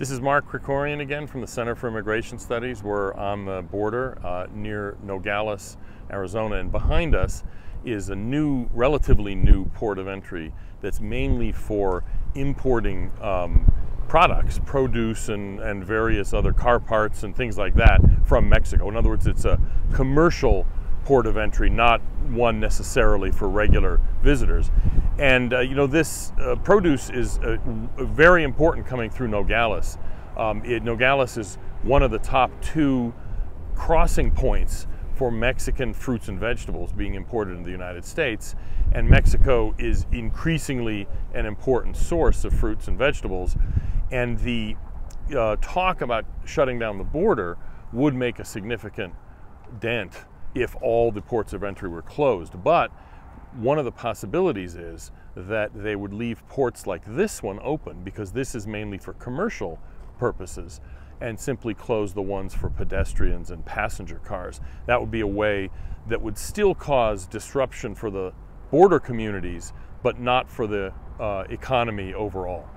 This is Mark Krikorian again from the Center for Immigration Studies. We're on the border uh, near Nogales, Arizona, and behind us is a new, relatively new port of entry that's mainly for importing um, products, produce and, and various other car parts and things like that from Mexico. In other words, it's a commercial port of entry, not one necessarily for regular visitors. And uh, you know, this uh, produce is uh, very important coming through Nogales. Um, it, Nogales is one of the top two crossing points for Mexican fruits and vegetables being imported into the United States. And Mexico is increasingly an important source of fruits and vegetables. And the uh, talk about shutting down the border would make a significant dent if all the ports of entry were closed. But one of the possibilities is that they would leave ports like this one open because this is mainly for commercial purposes and simply close the ones for pedestrians and passenger cars. That would be a way that would still cause disruption for the border communities, but not for the uh, economy overall.